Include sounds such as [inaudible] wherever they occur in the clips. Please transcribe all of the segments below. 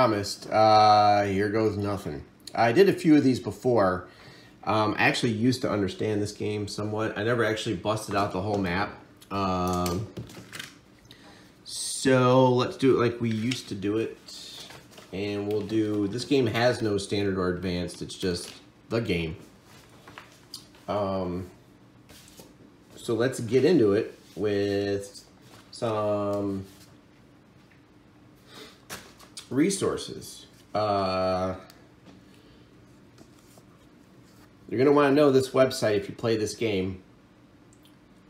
Promised, uh, here goes nothing. I did a few of these before. Um, I actually used to understand this game somewhat. I never actually busted out the whole map. Um, so let's do it like we used to do it. And we'll do, this game has no standard or advanced. It's just the game. Um, so let's get into it with some resources. Uh, you're going to want to know this website if you play this game.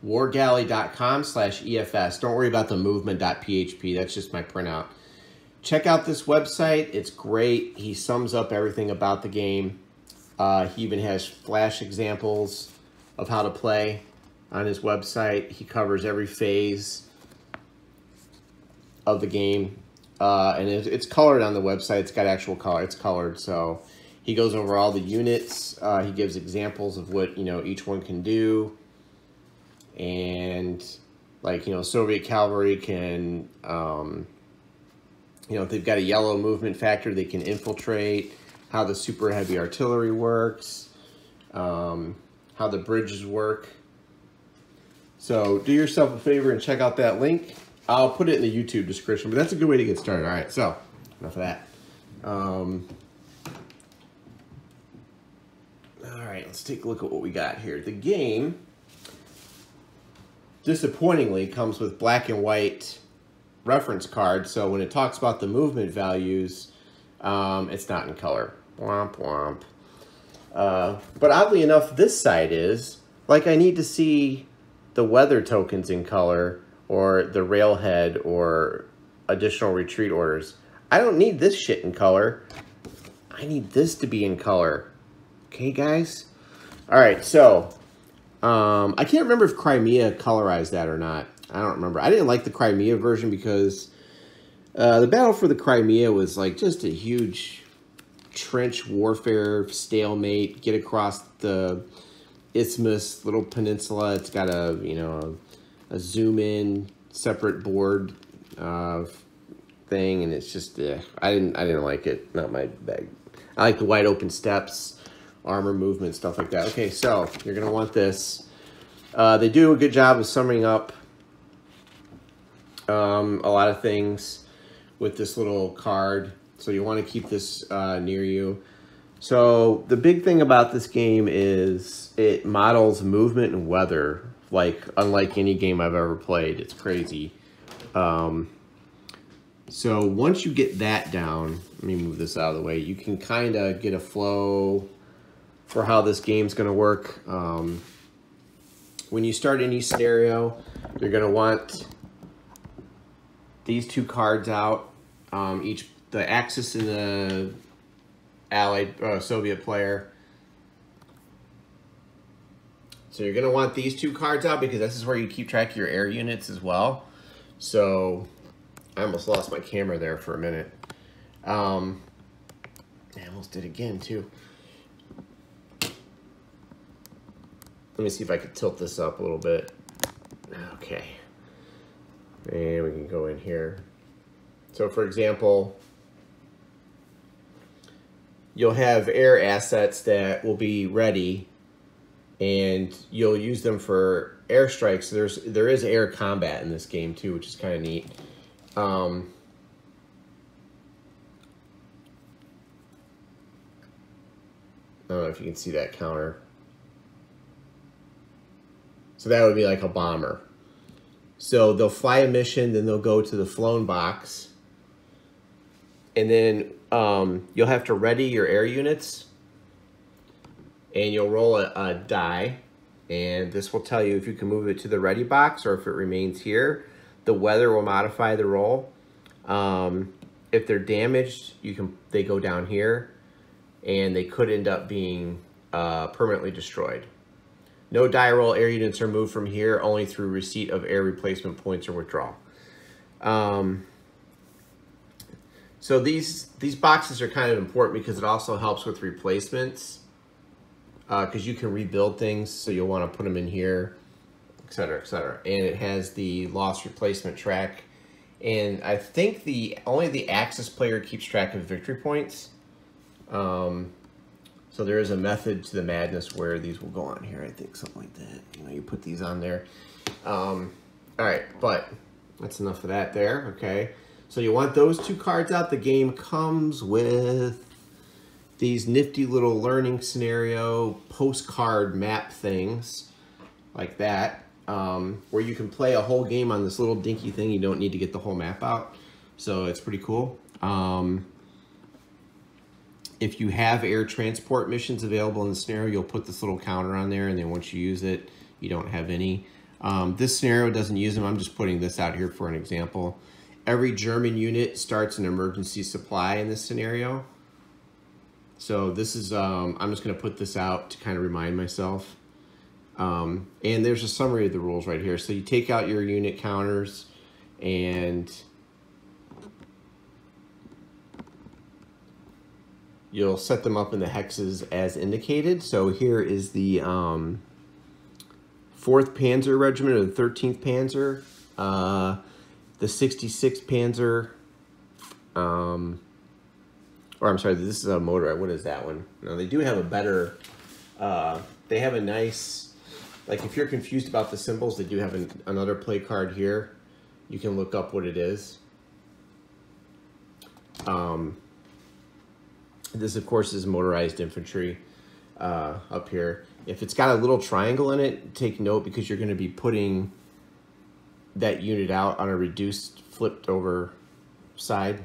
Wargalley.com slash EFS. Don't worry about the movement.php. That's just my printout. Check out this website. It's great. He sums up everything about the game. Uh, he even has flash examples of how to play on his website. He covers every phase of the game. Uh, and it, it's colored on the website. It's got actual color. It's colored. So he goes over all the units. Uh, he gives examples of what, you know, each one can do. And like, you know, Soviet cavalry can, um, you know, if they've got a yellow movement factor, they can infiltrate, how the super heavy artillery works, um, how the bridges work. So do yourself a favor and check out that link. I'll put it in the YouTube description, but that's a good way to get started. All right, so enough of that. Um, all right, let's take a look at what we got here. The game, disappointingly, comes with black and white reference cards, So when it talks about the movement values, um, it's not in color. Womp womp. Uh, but oddly enough, this side is. Like I need to see the weather tokens in color or the railhead or additional retreat orders. I don't need this shit in color. I need this to be in color. Okay, guys? All right, so um, I can't remember if Crimea colorized that or not. I don't remember. I didn't like the Crimea version because uh, the battle for the Crimea was like just a huge trench warfare stalemate. Get across the isthmus, little peninsula. It's got a you know a, a zoom in separate board uh, thing, and it's just uh, I didn't I didn't like it. Not my bag. I like the wide open steppes, armor movement, stuff like that. Okay, so you're gonna want this. Uh, they do a good job of summing up um, a lot of things with this little card. So you want to keep this uh, near you. So the big thing about this game is it models movement and weather like unlike any game I've ever played. It's crazy. Um, so once you get that down, let me move this out of the way, you can kind of get a flow for how this game's going to work. Um, when you start any scenario, you're going to want these two cards out. Um, each the Axis and the Allied uh, Soviet player. So you're going to want these two cards out because this is where you keep track of your air units as well. So I almost lost my camera there for a minute. Um, I almost did again too. Let me see if I could tilt this up a little bit. Okay. And we can go in here. So for example, you'll have air assets that will be ready and you'll use them for airstrikes. There's there is air combat in this game too, which is kind of neat. Um, I don't know if you can see that counter. So that would be like a bomber. So they'll fly a mission, then they'll go to the flown box. And then um, you'll have to ready your air units. And you'll roll a, a die. And this will tell you if you can move it to the ready box or if it remains here. The weather will modify the roll. Um, if they're damaged, you can they go down here. And they could end up being uh, permanently destroyed. No die roll air units are moved from here, only through receipt of air replacement points or withdrawal. Um, so these these boxes are kind of important because it also helps with replacements. Because uh, you can rebuild things, so you'll want to put them in here, etc., etc. And it has the loss replacement track And I think the only the Axis player keeps track of victory points. Um, so there is a method to the madness where these will go on here. I think something like that. You know, you put these on there. Um, all right, but that's enough of that there. Okay. So you want those two cards out. The game comes with these nifty little learning scenario postcard map things like that um, where you can play a whole game on this little dinky thing. You don't need to get the whole map out. So it's pretty cool. Um, if you have air transport missions available in the scenario, you'll put this little counter on there, and then once you use it, you don't have any. Um, this scenario doesn't use them. I'm just putting this out here for an example. Every German unit starts an emergency supply in this scenario. So this is, um, I'm just going to put this out to kind of remind myself. Um, and there's a summary of the rules right here. So you take out your unit counters and you'll set them up in the hexes as indicated. So here is the um, 4th Panzer Regiment or the 13th Panzer, uh, the 66th Panzer, um, or I'm sorry, this is a motor. What is that one? No, they do have a better, uh, they have a nice, like if you're confused about the symbols, they do have an, another play card here. You can look up what it is. Um, this, of course, is motorized infantry uh, up here. If it's got a little triangle in it, take note because you're going to be putting that unit out on a reduced flipped over side.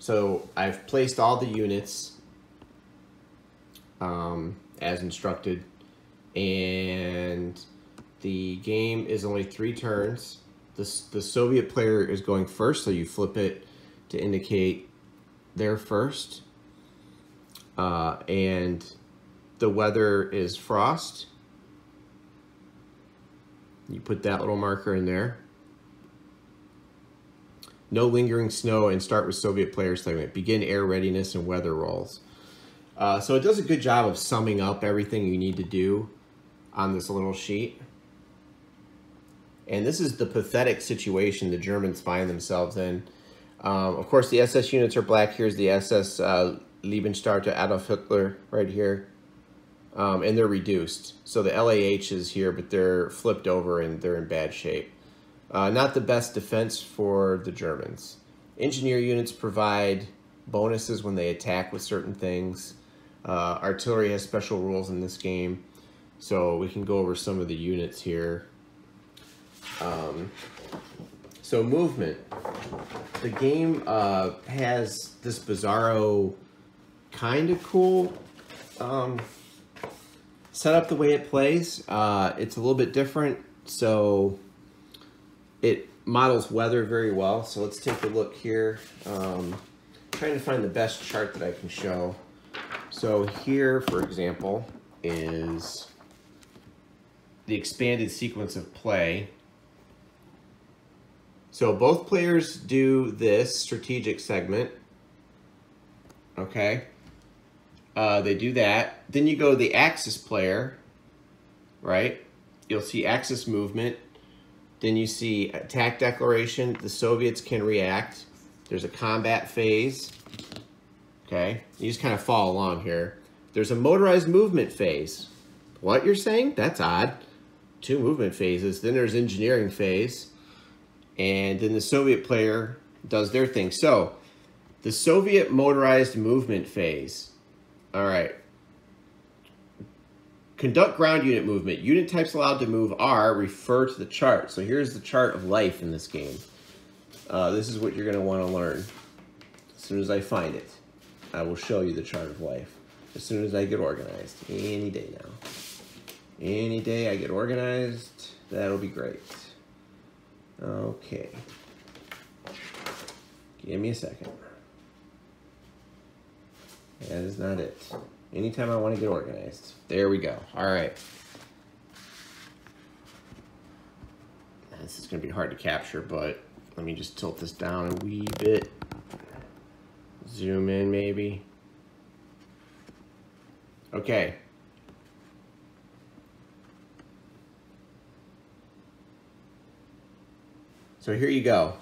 So I've placed all the units um, as instructed and the game is only three turns. The, the Soviet player is going first, so you flip it to indicate they're first. Uh, and the weather is frost. You put that little marker in there. No lingering snow and start with Soviet player segment. Begin air readiness and weather rolls. Uh, so it does a good job of summing up everything you need to do on this little sheet. And this is the pathetic situation the Germans find themselves in. Um, of course, the SS units are black. Here's the SS uh, Leibstandarte Adolf Hitler right here. Um, and they're reduced. So the LAH is here, but they're flipped over and they're in bad shape. Uh, not the best defense for the Germans. Engineer units provide bonuses when they attack with certain things. Uh, artillery has special rules in this game, so we can go over some of the units here. Um, so movement. The game uh, has this bizarro, kind of cool um, setup the way it plays. Uh, it's a little bit different, so it models weather very well. So let's take a look here. Um, trying to find the best chart that I can show. So here, for example, is the expanded sequence of play. So both players do this strategic segment. Okay. Uh, they do that. Then you go to the axis player, right? You'll see axis movement. Then you see attack declaration. The Soviets can react. There's a combat phase. Okay, you just kind of follow along here. There's a motorized movement phase. What you're saying? That's odd. Two movement phases. Then there's engineering phase. And then the Soviet player does their thing. So, the Soviet motorized movement phase. All right. Conduct ground unit movement. Unit types allowed to move are refer to the chart. So here's the chart of life in this game. Uh, this is what you're going to want to learn as soon as I find it. I will show you the chart of life as soon as I get organized. Any day now. Any day I get organized, that'll be great. Okay. Give me a second. That is not it. Anytime I want to get organized. There we go. All right. This is going to be hard to capture, but let me just tilt this down a wee bit. Zoom in maybe. Okay. So here you go.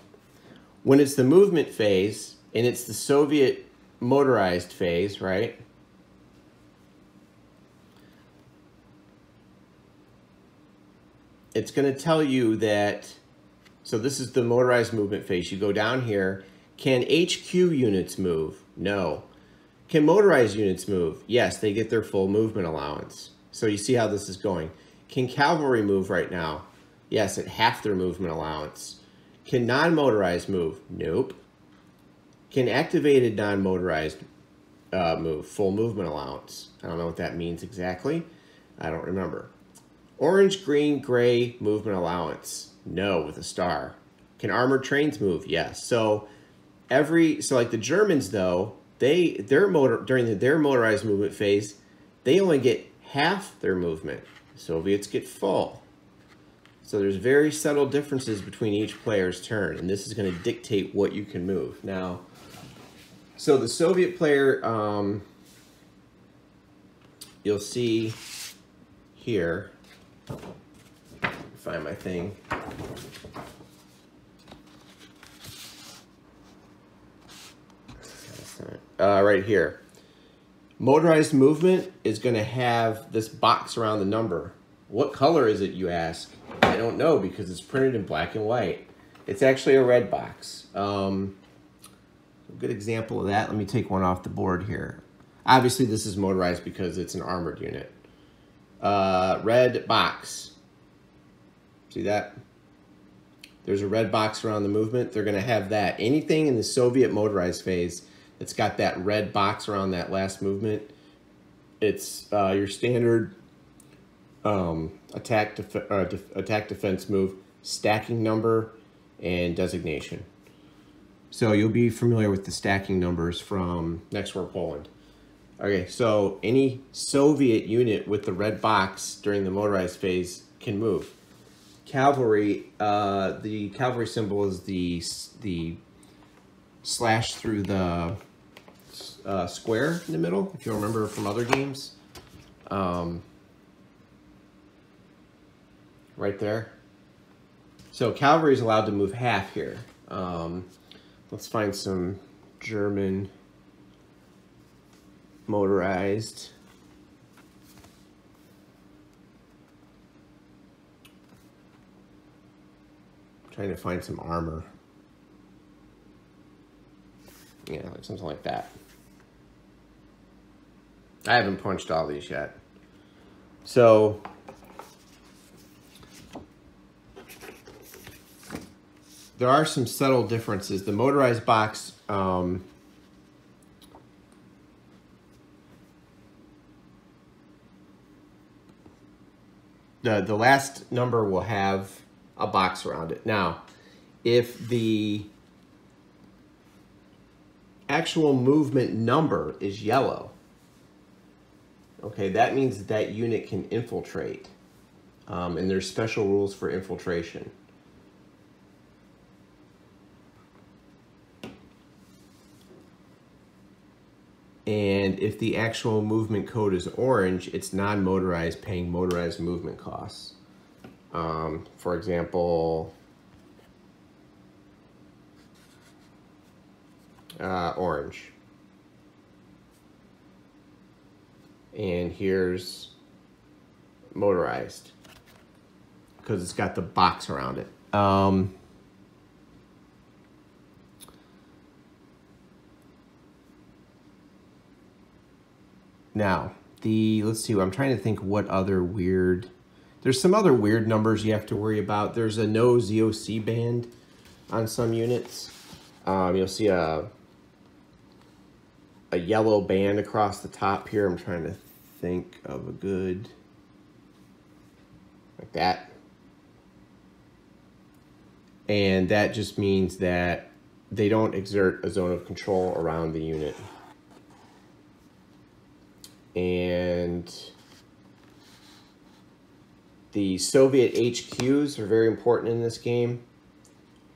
When it's the movement phase, and it's the Soviet motorized phase, right? It's going to tell you that, so this is the motorized movement phase. You go down here. Can HQ units move? No. Can motorized units move? Yes, they get their full movement allowance. So you see how this is going. Can cavalry move right now? Yes, at half their movement allowance. Can non-motorized move? Nope. Can activated non-motorized uh, move? Full movement allowance. I don't know what that means exactly. I don't remember. Orange, green, gray movement allowance. No, with a star. Can armored trains move? Yes. So every so like the Germans though, they their motor during the, their motorized movement phase, they only get half their movement. Soviets get full. So there's very subtle differences between each player's turn, and this is going to dictate what you can move. Now, so the Soviet player, um, you'll see here, find my thing. Uh, right here. Motorized movement is going to have this box around the number. What color is it, you ask? I don't know because it's printed in black and white. It's actually a red box. Um, a good example of that, let me take one off the board here. Obviously, this is motorized because it's an armored unit. Uh, red box. See that? There's a red box around the movement. They're going to have that. Anything in the Soviet motorized phase that's got that red box around that last movement, it's uh, your standard um, attack, def uh, def attack defense move, stacking number, and designation. So you'll be familiar with the stacking numbers from Next War Poland. Okay, so any Soviet unit with the red box during the motorized phase can move. Cavalry, uh, the cavalry symbol is the the slash through the uh, square in the middle, if you remember from other games. Um, right there. So cavalry is allowed to move half here. Um, let's find some German motorized. I'm trying to find some armor. Yeah, like something like that. I haven't punched all these yet. So there are some subtle differences. The motorized box um, the the last number will have a box around it. Now, if the actual movement number is yellow, okay, that means that, unit can infiltrate. Um, and there's special rules for infiltration. And if the actual movement code is orange, it's non-motorized paying motorized movement costs. Um, for example, uh, orange. And here's motorized because it's got the box around it. Um, Now, the, let's see, I'm trying to think what other weird, there's some other weird numbers you have to worry about. There's a no ZOC band on some units. Um, you'll see a, a yellow band across the top here. I'm trying to think of a good, like that. And that just means that they don't exert a zone of control around the unit and the Soviet HQs are very important in this game.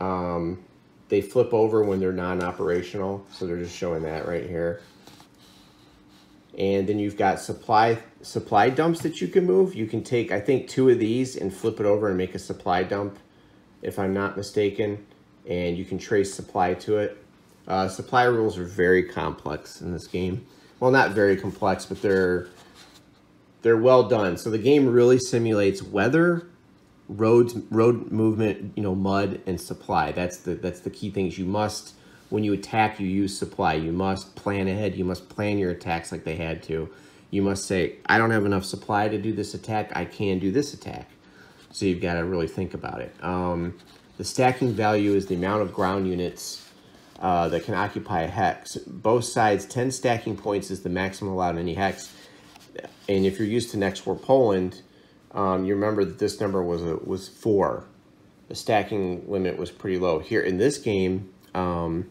Um, they flip over when they're non-operational, so they're just showing that right here. And then you've got supply supply dumps that you can move. You can take, I think, two of these and flip it over and make a supply dump, if I'm not mistaken. and you can trace supply to it. Uh, supply rules are very complex in this game. Well, not very complex, but they're they're well done. So the game really simulates weather, roads, road movement, you know, mud and supply. That's the that's the key things. You must when you attack, you use supply. You must plan ahead. You must plan your attacks like they had to. You must say, I don't have enough supply to do this attack. I can do this attack. So you've got to really think about it. Um, the stacking value is the amount of ground units uh, that can occupy a hex. Both sides, 10 stacking points is the maximum allowed in any hex. And if you're used to Next War Poland, um, you remember that this number was a, was four. The stacking limit was pretty low. Here in this game, um,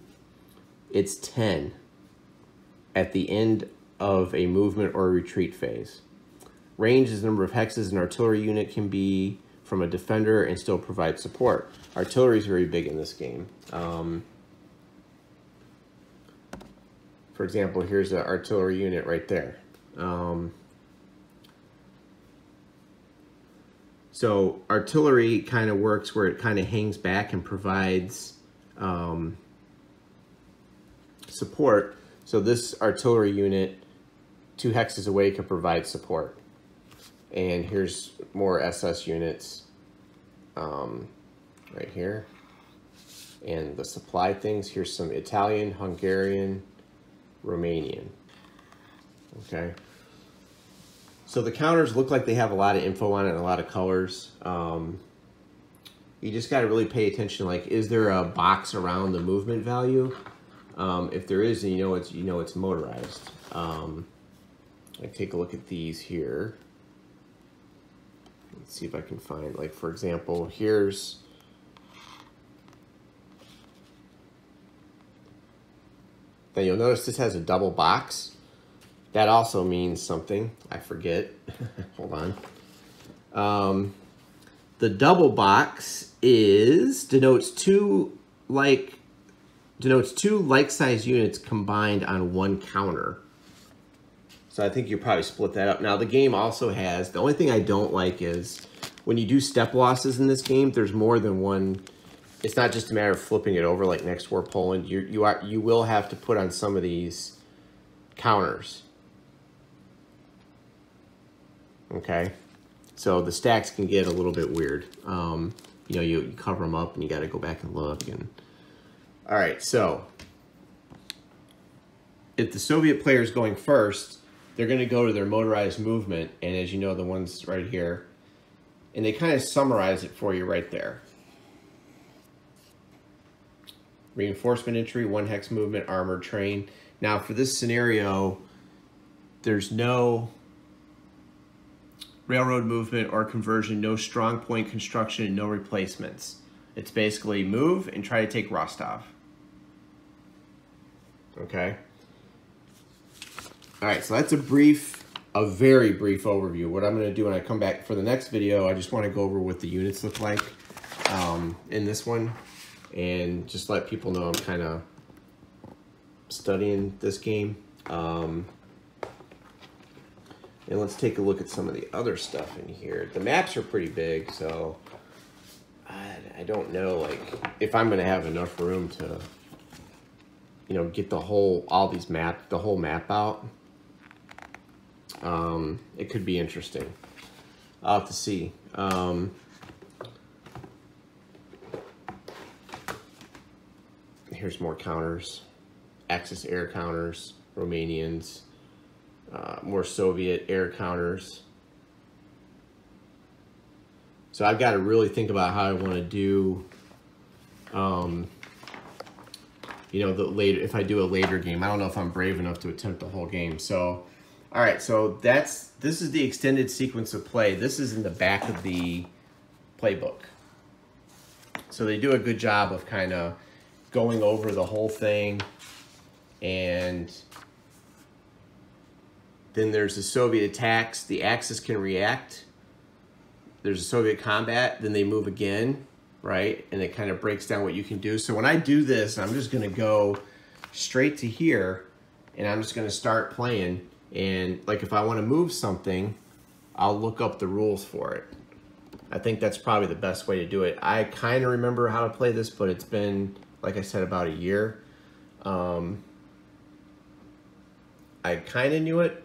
it's 10 at the end of a movement or a retreat phase. Range is the number of hexes an artillery unit can be from a defender and still provide support. Artillery is very big in this game. Um, for example, here's an artillery unit right there. Um, so artillery kind of works where it kind of hangs back and provides um, support. So this artillery unit, two hexes away, can provide support. And here's more SS units um, right here. And the supply things, here's some Italian, Hungarian, Romanian. Okay. So the counters look like they have a lot of info on it and a lot of colors. Um, you just got to really pay attention. Like, is there a box around the movement value? Um, if there is, you know it's you know it's motorized. Um, I take a look at these here. Let's see if I can find, like for example, here's Then you'll notice this has a double box. That also means something. I forget. [laughs] Hold on. Um, the double box is denotes two like denotes two like-sized units combined on one counter. So I think you probably split that up. Now the game also has, the only thing I don't like is when you do step losses in this game, there's more than one it's not just a matter of flipping it over like next war Poland. You you are you will have to put on some of these counters. Okay, so the stacks can get a little bit weird. Um, you know, you, you cover them up and you got to go back and look. And all right, so if the Soviet player is going first, they're going to go to their motorized movement, and as you know, the ones right here, and they kind of summarize it for you right there. Reinforcement entry, one hex movement, armored train. Now for this scenario, there's no railroad movement or conversion, no strong point construction, no replacements. It's basically move and try to take Rostov. Okay. All right, so that's a brief, a very brief overview. What I'm gonna do when I come back for the next video, I just wanna go over what the units look like um, in this one and just let people know I'm kind of studying this game. Um, and let's take a look at some of the other stuff in here. The maps are pretty big, so I, I don't know like if I'm gonna have enough room to, you know, get the whole all these map the whole map out. Um, it could be interesting. I'll have to see. Um, here's more counters. Axis air counters, Romanians, uh, more Soviet air counters. So I've got to really think about how I want to do, um, you know, the later, if I do a later game, I don't know if I'm brave enough to attempt the whole game. So, all right, so that's, this is the extended sequence of play. This is in the back of the playbook. So they do a good job of kind of going over the whole thing and then there's the Soviet attacks. The Axis can react. There's a Soviet combat. Then they move again, right? And it kind of breaks down what you can do. So when I do this, I'm just going to go straight to here. And I'm just going to start playing. And like if I want to move something, I'll look up the rules for it. I think that's probably the best way to do it. I kind of remember how to play this, but it's been, like I said, about a year. Um, I kind of knew it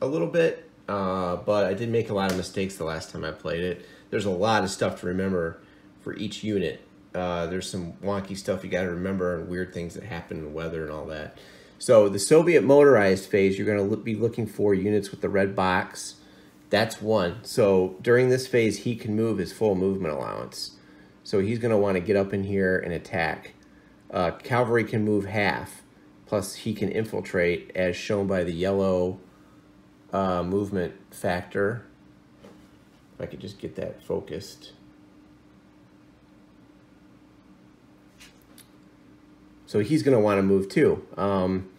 a little bit, uh, but I did make a lot of mistakes the last time I played it. There's a lot of stuff to remember for each unit. Uh, there's some wonky stuff you got to remember and weird things that happen in the weather and all that. So the Soviet motorized phase, you're going to be looking for units with the red box. That's one. So during this phase, he can move his full movement allowance. So he's going to want to get up in here and attack. Uh, cavalry can move half. Plus he can infiltrate as shown by the yellow uh, movement factor. If I could just get that focused. So he's going to want to move too. Um,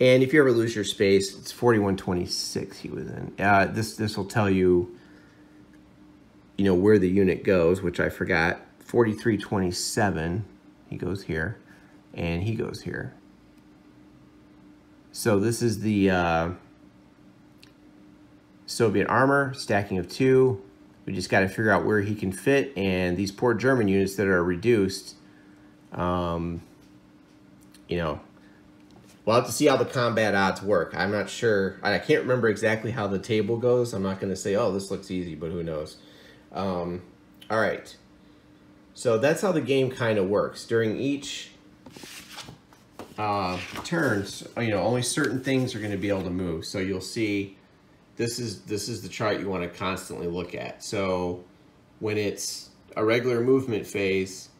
and if you ever lose your space, it's 4126 he was in. Uh, this this will tell you, you know, where the unit goes, which I forgot. 4327, he goes here, and he goes here. So this is the uh, Soviet armor, stacking of two. We just got to figure out where he can fit, and these poor German units that are reduced, um, you know, we'll have to see how the combat odds work. I'm not sure. I can't remember exactly how the table goes. I'm not going to say, oh, this looks easy, but who knows. Um, all right. So that's how the game kind of works. During each uh, turns, you know, only certain things are going to be able to move. So you'll see this is this is the chart you want to constantly look at. So when it's a regular movement phase,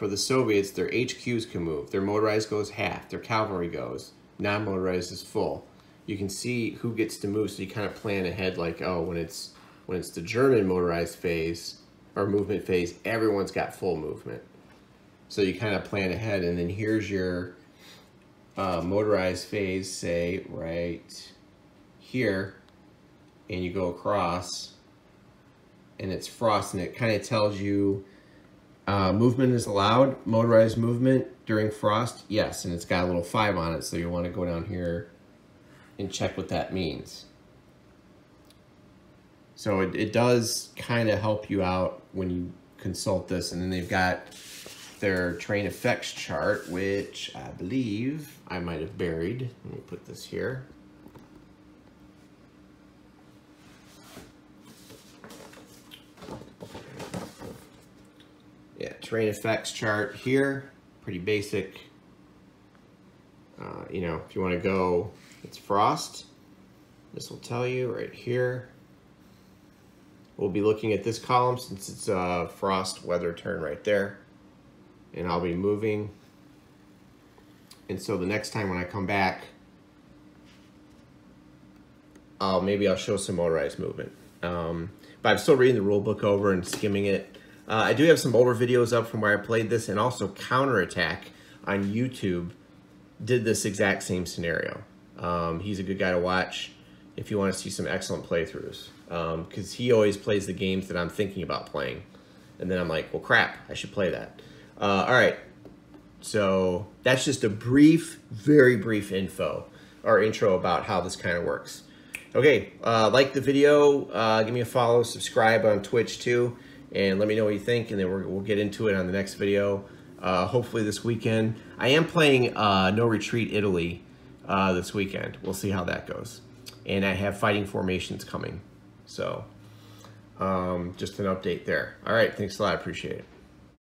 for the Soviets, their HQs can move. Their motorized goes half. Their cavalry goes. Non-motorized is full. You can see who gets to move, so you kind of plan ahead like, oh, when it's when it's the German motorized phase or movement phase, everyone's got full movement. So you kind of plan ahead, and then here's your uh, motorized phase, say, right here, and you go across, and it's frost, and it kind of tells you uh, movement is allowed, motorized movement during frost, yes, and it's got a little five on it, so you want to go down here and check what that means. So it, it does kind of help you out when you consult this, and then they've got their terrain effects chart, which I believe I might have buried. Let me put this here. yeah, terrain effects chart here, pretty basic. Uh, you know, if you want to go, it's frost. This will tell you right here. We'll be looking at this column since it's a frost weather turn right there. And I'll be moving. And so the next time when I come back, I'll, maybe I'll show some motorized movement. Um, but I'm still reading the rule book over and skimming it. Uh, I do have some older videos up from where I played this and also Counterattack on YouTube did this exact same scenario. Um, he's a good guy to watch if you want to see some excellent playthroughs because um, he always plays the games that I'm thinking about playing. And then I'm like, well, crap, I should play that. Uh, all right, so that's just a brief, very brief info or intro about how this kind of works. Okay, uh, like the video, uh, give me a follow, subscribe on Twitch too and let me know what you think, and then we will get into it on the next video. Uh, hopefully this weekend. I am playing uh, No Retreat Italy uh, this weekend. We'll see how that goes. And I have fighting formations coming. So um, just an update there. All right, thanks a lot. Appreciate it.